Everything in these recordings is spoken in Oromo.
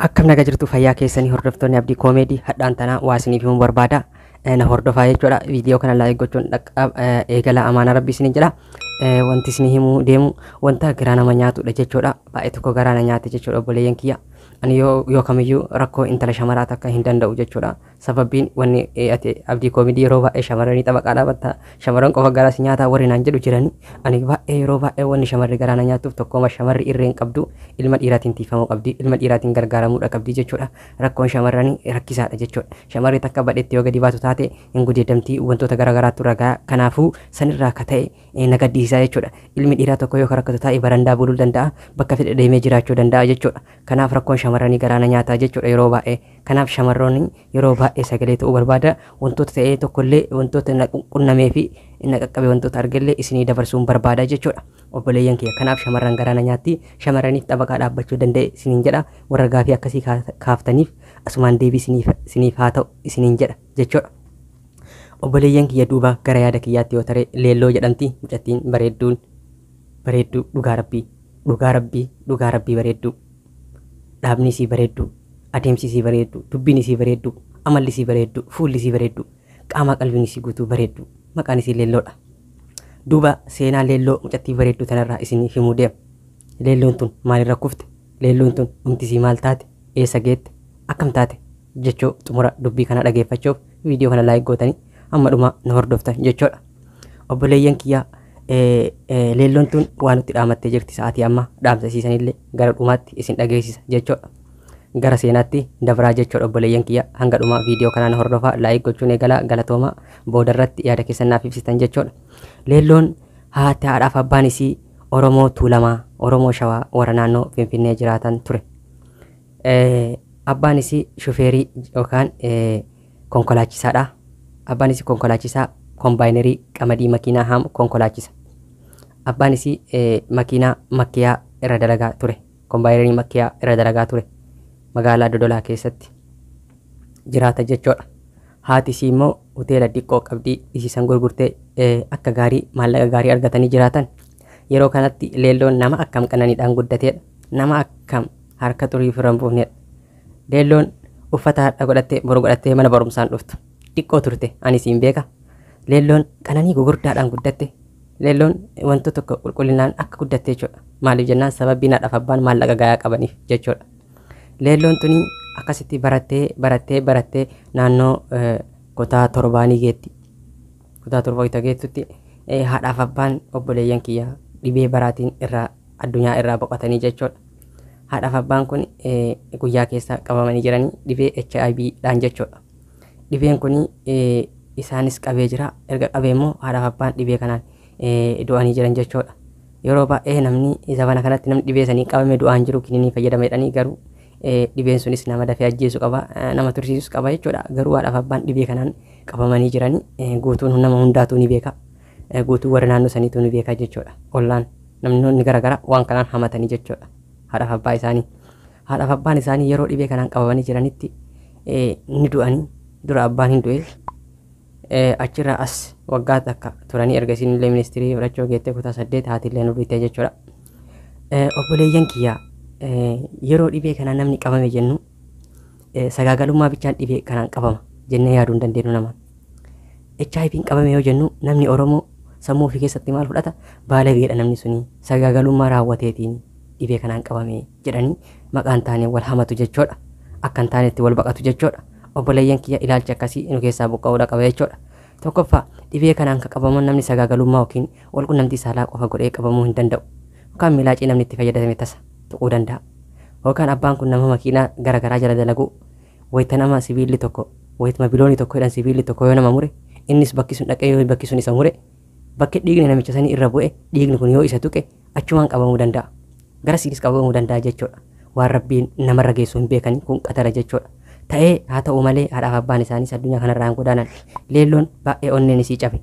Akkam naga jirtu fayyaa keessanii hordoftoonni abdii koomeedii hadhaan tanaa waa isiniif himuu barbaada. Na hordofaa jechuudha. Viidiyoo kana laayik gochuun eegala amaana rabbi isiniin jedha. Wanti isinii himuu deemu wanta garaa nama nyaatudha jechuudha. Baay'ee tokko garaa na nyaate jechuudha obboleeyyan kiyya. Ani yoo kamiyyuu rakkoo intala shamaraa takka hin danda'u jechuudha. Sababbiin wanni ati abdii koomeedii yeroo baay'ee shamarranii xabaqaa dhaabatta. Shamarran qofa garaa si nyaataa warri naan jedhu jirani. Ani baay'ee yeroo baay'ee wanni shamarri garaa na nyaatuuf tokkooma shamarri irreen qabdu ilma dhiiraatiin tiifamuu qabdi. Ilma dhiiraatiin gargaaramuudha qabdi jechuudha. Rakkoon shamarranii rakkisaadha jechuudha. Shamarri takka badheetti yoo gadi baatu taate hin gudeedamti wantoota garaagaraatu ragaa kanaafuu sanirraa akka ta'e na gaddisiisaa jechuudha. Ilmi dhiiraa tokko yoo rakkatu taa'e barandaa buluu danda'a bakka fedhe deemee jiraachuu danda'a jechuudha. Kanaaf rakkoon shamarranii garaa na nyaataa jechuudha yeroo baay'ee. Kanaaf shamarroonni yeroo baay'ee sagalee ta'uu barbaada? Wantoota ta'ee tokkollee wantoota na qunnamee fi na qaqqabe wantoota argellee isinii dabarsuun barbaada jechuudha. Obboleeyyan kiyya kanaaf shamarran garaa na nyaatti. Shamarraniif xabaqaa dhaabbachuu danda'e isiniin jedha. Warra gaafii akkasii kaaftaniif asumaan deebii isiniif haa ta'u isiniin jedha jechuudha. Obboleeyyan kiyya duuba gara yaada kiyyaatti yoo tare leelloo jedhamti. Mucattiin bareedduun bareedduu dhugaa rabbii dhugaa rabbii dhugaa rabbii bareedduu dhaabni isii bareedduu adeemsi isii bareedduu dubbiin isii bareedduu amalli isii bareedduu fuulli isii bareedduu qaama qalbiin isii guutuu bareedduu maqaan isii leelloodha. Duuba seenaa leelloo mucattii bareedduu tanarraa isiniif himuu deema. Leelloon tun maalirra kufte? Leelloon tun dhumti isii maal taate? Eessa geette? Akkam taate? Jechoo xumura dubbii kana dhageeffachuuf viidiyoo kana laayik gootanii amma dhuma na hordoftan jechoodha. Obboleeyyan kiyyaa leelloon tun waan nutti dhaamattee jirti sa'aatii amma dhaamsasiisanillee gara dhumaatti isin dhageessisa jechoodha. Gara seenaatti dabraa jechoodha obboleeyyan kiyya hanga dhuma viidiyoo kanaan hordofaa laayik gochuun eegalaa galatooma boodarratti yaada keessan naaf ibsitan jechoodha. Leelloon haati haadhaaf abbaan isii Oromoo Tuulamaa Oromoo Shawaa warra naannoo Finfinnee jiraatan ture. Abbaan isii shufeerii yookaan konkolaachisaadha. Abbaan isii konkolaachisaa kombaayinerii qamadii makiinaa haamu konkolaachisa. Abbaan isii makiinaa makkiyaa irra dalagaa ture. Kombaayinerii makkiyaa irra dalagaa ture. Magaalaa Dodolaa keessatti jiraata jechoodha. Haati isii immoo hoteela xiqqoo qabdii isiisan gurgurtee akka gaarii maallaqa gaarii argatanii jiraatan. Yeroo kanatti leelloon nama akkam qananiidhaan guddateedha. Nama akkam harka xurii ofirra hin buufnedha. Leelloon uffata har'a godhattee boru godhattee mana barumsaan dhuftu. Xiqqoo turte ani siin beeka. Leelloon qananii gugurdaadhaan guddatte. Leelloon wantoota tokko qulqullinaan akka guddatte jechuudha. Maaliif jennaan sababii haadhaaf abbaan maallaqa gahaa qabaniif jechuudha. Leelloon tuni akkasitti barattee barattee barattee naannoo kutaa torbaanii geetti. Kutaa torbaanii geettutti haadhaaf abbaan obboleeyyan kiyyaa dhibee baraatiin irraa addunyaa irraa boqotanii jechuudha. Haadhaaf abbaan kun guyyaa keessa qabamanii jiranii dhibee HIVdhaan jechuudha. Dhibeen kun isaanis qabee jira. Erga qabee immoo haadhaaf abbaan dhibee kanaan du'anii jiran jechuudha. Yeroo baay'ee namni zabana kanatti namni dhibee sanii qabame du'aan jiru kiniinii fayyadameedhanii garuu dhibeen sunis nama dafee ajjeesu qaba nama tursiisus qaba jechuudha. Garuu haadhaaf abbaan dhibee kanaan qabamanii jiranii guutuun nama hundaatu ni beeka. Guutuu warra naannoo saniitu ni beeka jechuudha. Ollaan namoonni garaagaraa waan kanaan hamatanii jechuudha. Haadhaaf abbaa isaanii. Haadhaaf abbaan isaanii yeroo dhibee kanaan qabamanii jiranitti ni du'anii dura abbaan hin du'e achirraa as waggaa takka turanii erga isinillee ministirii fudhachuu geettee kutaa saddeet haatillee nu duute jechuudha. Obboleeyyan kiyyaa yeroo dhibee kanaan namni qabame jennu sagaagalummaa bichaan dhibee kanaan qabama jennee yaaduu hin dandeenyu nama. HIV'n qabame yoo jennu namni Oromoo sammuu ofii keessatti maal fudhata baalageedha namni suni sagaagalummaa raawwateetiin dhibee kanaan qabame jedhanii maqaan taanee wal hamatu jechuudha. Akka hin taanetti wal baqatu jechuudha. Obboleeyyan kiyya ilaalcha akkasii nu keessaa buqqa'uudha qaba jechuudha. Tokkoffaa dhibee kanaan kan qabaman namni sagaagalummaa yookiin wal qunnamtii saalaa qofa godhee qabamuu hin danda'u. Yookaan miilaacii namni itti fayyadame tasa tuquu danda'a. Yookaan abbaan kun nama makiinaa garaagaraa jala dalagu wayita nama sibiilli tokko wayituma biloonii tokko jedhan sibiilli tokko yoo nama mure innis bakki sun dhaqee yoo bakki sun isa mure bakki dhiigni namicha sanii irra bu'e dhiigni kun yoo isa tuqe achumaan qabamuu danda'a. Gara siinis qabamuu danda'a jechuudha. Waan rabbiin namarra geessu hin beekani kun qatara jechuudha. Ta'ee haa ta'u malee haadhaaf abbaan isaaniis addunyaa kanarraan godaanan leelloon baay'ee onneen isii cabe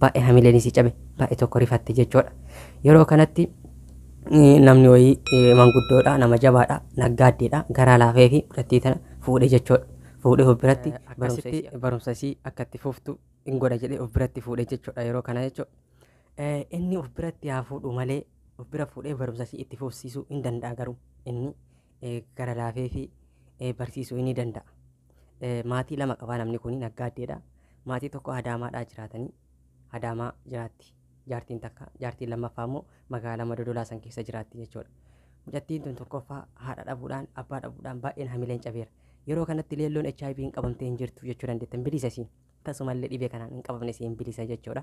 baay'ee hamileen isii cabe baay'ee tokko rifatte jechuudha. Yeroo kanatti namni wayii manguddoodha nama jabaadha naggaaddeedha garaa laafee fi fudhattii tana fuudhe jechuudha. Fuudhee of biratti barumsa isii akka itti fuuftu hin godha jedhee of biratti fuudhe jechuudha yeroo kana jechuudha. Inni of biratti haa fuudhu malee of bira fuudhee barumsa isii itti fufsiisuu hin danda'a garuu inni gara laafee fi eh, barsiisuu ni danda'a. Eh, Maatii lama qaba namni kun naggaaddeedha. Maatii tokko Adaamaadhaa jiraatanii Adaamaa jiraatti. Jaartiin takka jaartiin lammaffaa immoo magaalaa Madodolaa san keessa jiraatti jechuudha. Mucattiin tun tokkoffaa haadha dhabuudhaan abbaa dhabuudhaan baay'een hamileen cabeera. Yeroo kanatti leelloon HIV hin qabamtee hin jirtu jechuu dandeettan bilisa isiin. Akkasumallee dhibee kanaan hin qabamne isiin bilisa jechuudha.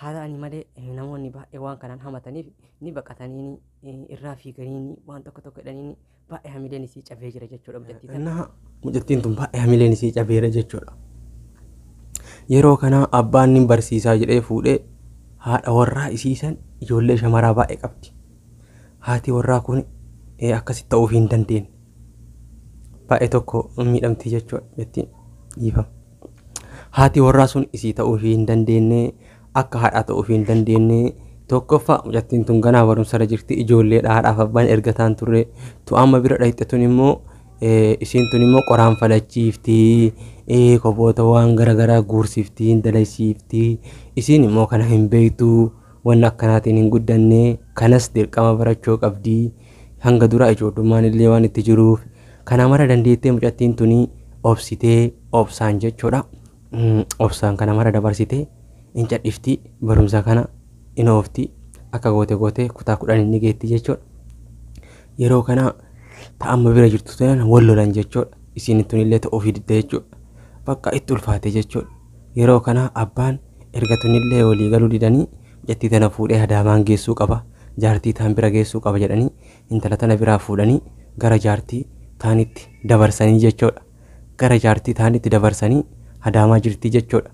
Haa ta'anii malee eh, namoonni baay'ee waan kanaan hamataniif ni baqatanii ni, eh, irraa fiiganii ni, waan tokko tokko jedhanii ni, baay'ee hamileen isii cabee jira jechuudha mucattii tana. Innaa mucattiin tun baay'ee hamileen isii cabeera jechuudha. Yeroo kana abbaan ni barsiisaa jedhee fuudhee haadha warraa isiisan ijoollee shamaraa baay'ee qabdi. Haati warraa kun akkasitti ta'uuf hin dandeenye. Baay'ee tokko miidhamti jechuudha jettiin dhiifama. Haati warraa sun isii ta'uuf hin dandeenye akka haadhaa ta'uuf hin dandeenye tokkoffaa mucattiin tun ganaa barumsarra jirti ijoolleedha haadhaaf abbaan erga taan turre tu amma bira dhayxe tun immoo isiin tun immoo qoraan falachiifti eh, kophoota waan garaagaraa guursifti hin dalaysiifti isiin immoo kana hin beektu wanna akkanaatiin hin guddanne kanas dirqama barachuu qabdi hanga dura ijoollummaan illee waan itti jiruuf kana mara dandeettee mucattiin tuni obsitee obsaan jechuudha. Mm, obsaan kana mara dabarsitee hin cadhifti barumsa kana in oofti. Akka goote goote kutaa kudhan inni geetti jechuudha. Yeroo kana ta'amma bira jirtu tunan wal lolan jechuudha. Isiin tun illee ta'uufii didda jechuudha. Bakka itti ulfaate jechuudha. Yeroo kana abbaan erga tunillee walii galuu didanii mucattii tana fuudhee adaamaan geessuu qaba. Jaartii taan bira geessuu qaba jedhanii intala tana biraa fuudhanii gara jaartii taanitti dabarsanii jechuudha. Gara jaartii taanitti dabarsanii adaamaa jirti jechuudha.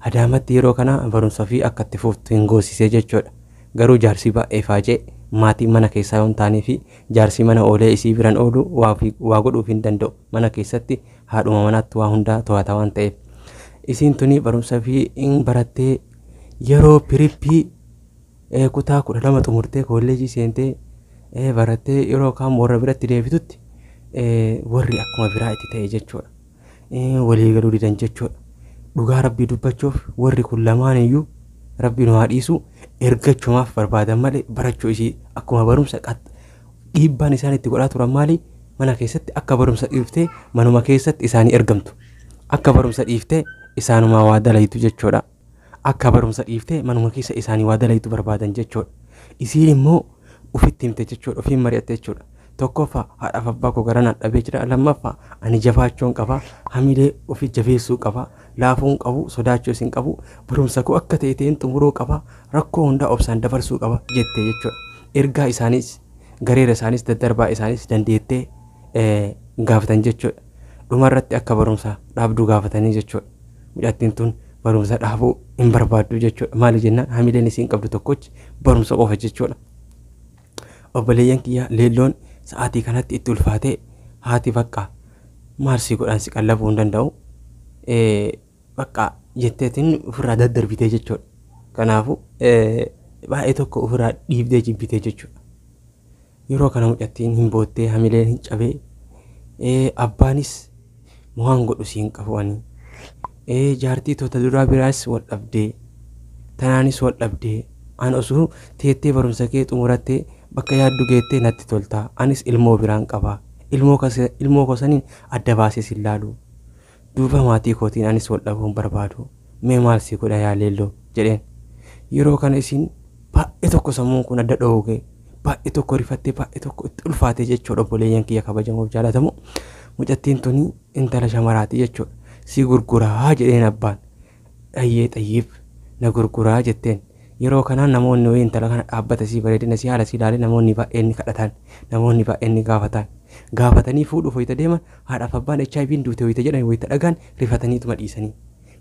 Adaamatti yeroo kana barumsa fi akka itti fuftu hin goosisee jechuudha. Garuu jaarsi baay'ee faajee maatii mana keessaa yoo hin taanee fi jaarsi mana oolee isii biran oolu waa waa godhuuf hin danda'u. Mana keessatti haadhuma manaatti waa hundaa to'ata waan ta'eef. Isiin tuni barumsa fi hin barattee yeroo pirippii kutaa kudha lama xumurtee kolleejii seentee barattee yeroo kaan warra biratti deebitutti warri akkuma biraa itti ta'e jechuudha. Eh, walii galuu didan jechuudha. Dhugaa rabbii dubbachuuf warri kun lamaan iyyuu rabbi nu haa dhiisu ergachumaaf barbaadan malee barachuu isii akkuma barumsa dhiibbaan isaan itti godhaa turan maali? Mana keessatti akka barumsa dhiiftee manuma keessatti isaanii ergamtu. Akka barumsa dhiiftee isaanumaa waa dalaytu jechuudha. Akka barumsa dhiiftee manuma keessa isaanii waa dalaytu barbaadan jechuudha. Isiin immoo ufitti himte jechuudha ofiin mari'atte jechuudha tokkoffaa haadhaaf abbaa koo garanaan dhabee jira. Lammaffaa ani jabaachuun qaba hamilee ofi jabeessuu qaba laafuun qabu sodaachuus hin qabu barumsa koo akka ta'e ta'een xumuruu qaba rakkoo hundaa obsaan dabarsuu qaba jette jechuudha. Ergaa isaanis gareera isaanis daddarbaa isaanis dandeettee gaafatan jechuudha. Dhumarratti akka barumsa dhaabduu gaafatanii jechuudha. Mucattiin tun barumsa dhaabuu hin barbaaddu jechuudha. Maali jennaan? Hamileen isiin qabdu tokkochi barumsa qofa jechuudha. Obboleeyyan kiyya leelloon sa'aatii kanatti itti ulfaatee haati bakka maal si godhaan si qallabuu hin danda'u. Bakka jetteetiin ofirraa daddarbitee jechuudha. Kanaafu eh, baay'ee tokko ofirraa dhiibdee jibbitee jechuudha. Yeroo kana mucattiin hin boottee hamileen hin cabee abbaanis waan godhu siin qabu'anii jaartii toota duraa biraas wal dhabdee tanaanis wal dhabdee an osoo teettee barumsa kee xumurattee bakka yaaddu geettee natti toltaa. Anis ilmoo biraan qabaa ilmoo kosaniin adda baasee sin laalu. Duuba maatii kootiin anis wal dhabuun barbaadu. Mee maal si godha yaa leelloo? Jedheen. Yeroo kana isin baay'ee tokko sammuun kun adda dhoowwee baay'ee tokko rifattee baay'ee tokko itti ulfaate jechuudha. Obboleeyyan kiyya kabajamuuf jaalatamu. Mucattiin tuni intala shamaraati jechuudha. Si gurguraa jedheen abbaan. Dhayyee xayyiif na gurguraa jetteen yeroo kanaan namoonni wayii intala kana dhaabbata si bareedina si haala si ilaale namoonni baay'een ni kadhatan namoonni baay'een ni gaafatan. Gaafatanii fuudhuuf wayita deeman haadhaaf abbaan HIV duute wayita jedhan wayita dhagaan rifataniituma dhiisanii.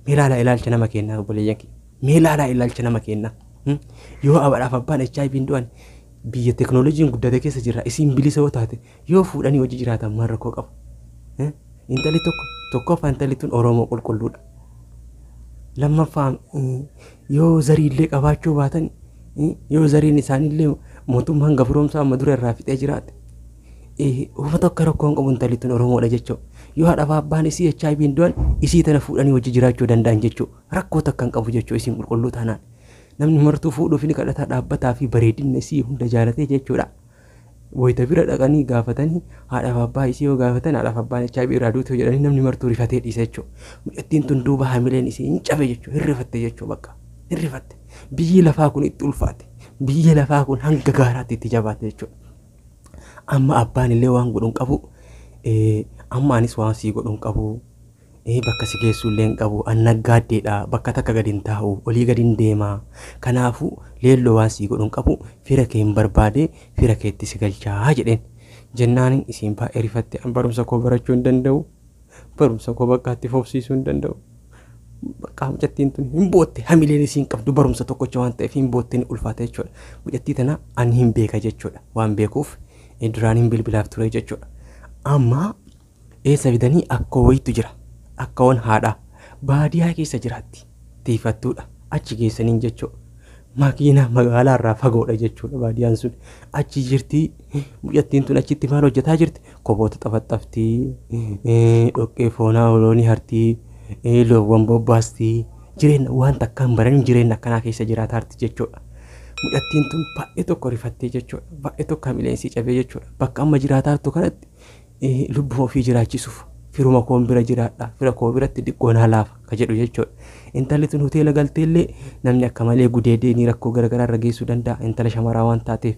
Mee ilaalaa ilaalcha nama kennaa obboleeyyan mee ilaalaa ilaalcha nama kennaa Hmm? yoo haadhaaf abbaan HIV du'an biyya teknooloojiin guddate keessa jirra isiin bilisa yoo taate yoo fuudhanii hojii jiraatan maal rakkoo qabu? Eh? intalli tokko tokkoffaa intalli tun oromoo qulqulluudha. Lammaffaa mm, yoo zariillee qabaachuu baatan yoo zariin isaaniillee mootummaan gabromsaa amma dura irraa fixee jiraate uffata akka rakkoon qabu intalli tun oromoodha jechuu yoo haadhaaf abbaan isii HIV du'an isii tana fuudhanii hojii jiraachuu danda'an jechuu rakkoo takka hin qabu jechuu isiin qulqulluu taanaan. Namni martuu fuudhuuf ni kadhataa dhaabbataa fi bareedina isii hunda jaalatee jechuudha. Wayita bira dhaqanii gaafatanii haadhaaf abbaa isii yoo gaafatan haadhaaf abbaan HIV irraa duute jedhanii namni martuu rifatee dhiisa jechuudha. Mucattiin tun duuba hamileen isii hin cabe jechuudha hirrifatte jechuudha bakka hirrifatte biyyi lafaa kun itti ulfaate. Biyyi lafaa kun hanga gaaraatti itti jabaate jechuudha. Amma abbaan illee waan godhuun qabu amma anis waan sii godhuun qabu bakka si geessu illee hin qabu an naggaaddeedha bakka takka gadi hin taa'u olii gadi hin deemaa. Kanaafuu leelloo waan sii godhuun qabu fira kee hin barbaade fira keetti si galchaa jedheen. Jennaan isiin baay'ee rifatte an barumsa koo barachuu hin danda'u. Barumsa koo bakka itti fufsiisuu hin danda'u. Mucattiin tun hin bootte hamileen isiin qabdu barumsa tokkocha waan ta'eef hin bootte ni ulfaate jechuudha. Mucattii tana ani hin beeka jechuudha waan beekuuf duraan hin bilbilaaf ture jechuudha. Amma eessa fidanii akka wayitu jira. akka waan haadhaa baadiyyaa keessa jiraatti tiifattuudha achi geessaniin jechuudha. Makiina magaalaa irraa fagoodha jechuudha baadiyyaan sun achi jirti mucattiin tun achitti maal hojjetaa jirti koboota xafaxxaftii dhoqqee foonaa loonii hartii loowwan bobbaastii jireenya waan takka hin baranin jireenya akkanaa keessa jiraataa jirti jechuudha. Mucattiin tun baay'ee tokko rifattee jechuudha baay'ee tokko hamileensii cabee jechuudha bakka amma jiraataa jirtu kanatti lubbuma ofii jiraachisuuf firuma koon bira jiraadha fira koo biratti xiqqoo naa laafa ka jedhu jechuudha. Intalli tun hoteela galteellee namni akka malee gudeedee rakkoo garaagaraa irra geessuu danda'a intala shamaraa waan taateef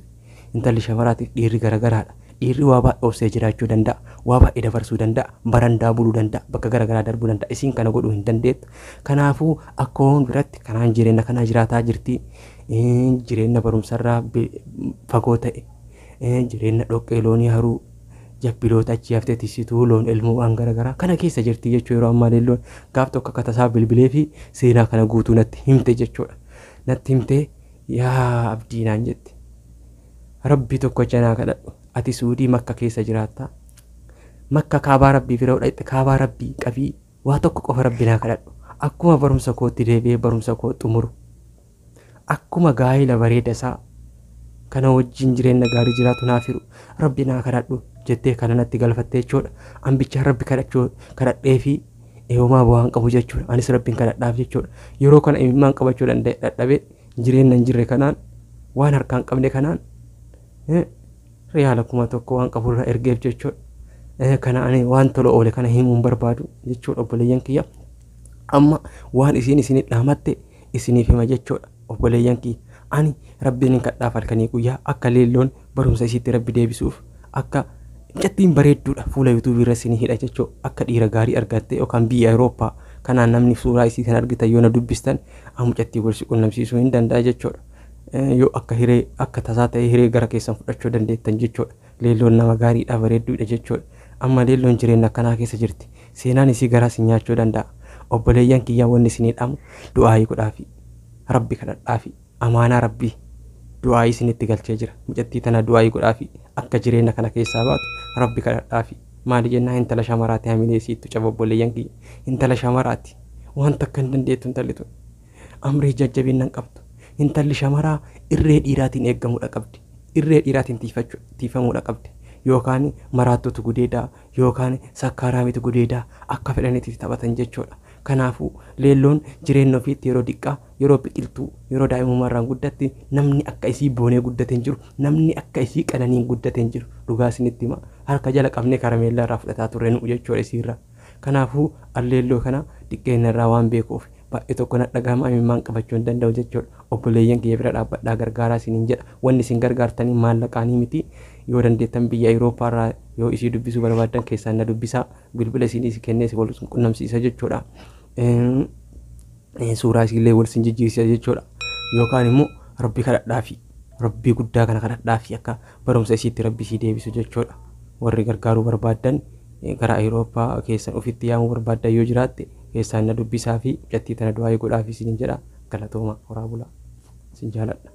intalli shamaraatiif dhiirri garaagaraadha. Dhiirri waa baay'ee obsee jiraachuu danda'a waa baay'ee dabarsuu danda'a barandaa buluu danda'a bakka garaagaraa darbuu danda'a isiin kana godhuu hin dandeettu. Kanaafuu akka waan biratti kanaan jireenya kanaa jiraataa jirti jireenya barumsarraa fagoo ta'e jireenya dhoqqee loonii haruu jabbiloota achi haftee tisituu loon ilmoo waan garaagaraa kana keessa jirti jechuu yeroo ammaa leelloon gaaf tokko akka tasaa bilbilee fi seenaa kana guutuu natti himte jechuudha. Natti himtee yaa abdii naan jette. Rabbii tokkocha naa kadhadhu ati suudii makka keessa jiraattaa. Makka kaabaa rabbii bira dhaqxe kaabaa rabbii qabii waa tokko qofa rabbi naa kadhadhu. Akkuma barumsa kootti deebi'ee barumsa koo xumuru. Akkuma gaa'ila bareeda isaa kana wajjin jireenya gaarii jiraatu naaf hiru rabbi naa kadhadhu jettee kana natti galfattee jechuudha. Ambichaan rabbi kadhadhee fi eeyyumaa bu'aan qabu jechuudha. Anis rabbiin kadhadhaaf jechuudha. Yeroo kana imimmaan qabachuu danda'e dadhabee jireenya hin jirre kanaan waan harkaan qabne kanaan riyaala kuma tokko waan qaburra ergeef jechuudha. Kana ani waan tola oole kana himuu hin barbaadu jechuudha obboleeyyan kiyya. Amma waan isiin isinii dhaamatte isiniif hima jechuudha obboleeyyan kiyya. Ani rabbiin kadhaaf halkanii guyyaa akka leelloon barumsa isiitti rabbi deebisuuf akka mucattiin bareedduudha fuula yuutuubii irra isinii hidha jechuudha akka dhiira gaarii argatte yookaan biyya Awurooppaa kanaan namni suuraa isii kan argitan yoo na dubbistan mucattii gorsi qunnamsiisuu hin danda'a jechuudha. Yoo akka hiree akka tasaa ta'e hiree gara keessan fudhachuu dandeettan jechuudha. Leelloon nama gaariidha bareedduudha jechuudha. Amma leelloon jireenya akkanaa keessa jirti. Seenaan isii garaa isin nyaachuu danda'a. Obboleeyyan kiyyaa wanni isinii dhamu du'aayii godhaafi. Rabbi kadhadhaafi. Amaanaa rabbii. Du'aayii isinitti galchee jira. Mucattii tana du'aayii godhaafi akka jireenya kana keessaa baatu rabbi kadhadhaafi. Maali jennaa intala shamaraati hamilee isiittu caba obboleeyyan kiyya. Intala shamaraati. Wanta akka hin dandeettu intalli tun. Amrii jajjabinnan qabdu. Intalli shamaraa irree dhiiraatiin eeggamuudha qabdi. Irree dhiiraatiin tiifamuudha qabdi. Yookaan maraattotu gudeedaa yookaan sakkaaraamitu gudeedaa akka fedhanitti taphatan jechuudha. Kanaafuu leelloon jireenya ofiitti yeroo diqqaa yeroo biqiltuu yeroo daa'imummaarraan guddatti namni akka isii boonee guddatee hin jiru namni akka isii qananiin guddatee hin jiru dhugaa isinitti hima harka jala qabnee karameellaa irraa fudhataa turre nu jechuudha isiirra. Kanaafuu alleelloo kana diqqeenya irraa waan beekuuf baay'ee tokko na dhagahama imimmaan qabachuu hin danda'u jechuudha. Obboleeyyan kiyya bira dhaabbadhaa gargaaraa isiniin jedha. Wanni isin gargaartanii maallaqaanii miti yoo dandeettan biyya Awurooppaa irraa yoo isii dubbisuu barbaadan keessaan na dubbisaa bilbila isin isi kennee si wal qunnamsiisa jechuudha. Suuraa isiillee wal sin jijjiirsiisa jechuudha. Yookaan immoo rabbi kadhadhaafi rabbii guddaa kana kadhadhaafi akka barumsa isiitti rabbi isii deebisu jechuudha. Warri gargaaruu barbaadan gara Awurooppaa keessan ofitti yaamuu barbaadan yoo jiraatte keessaan na dubbisaa fi mucattii tana du'aa godhaafi isiniin jedha galatooma horaa bulaa isin jaaladha.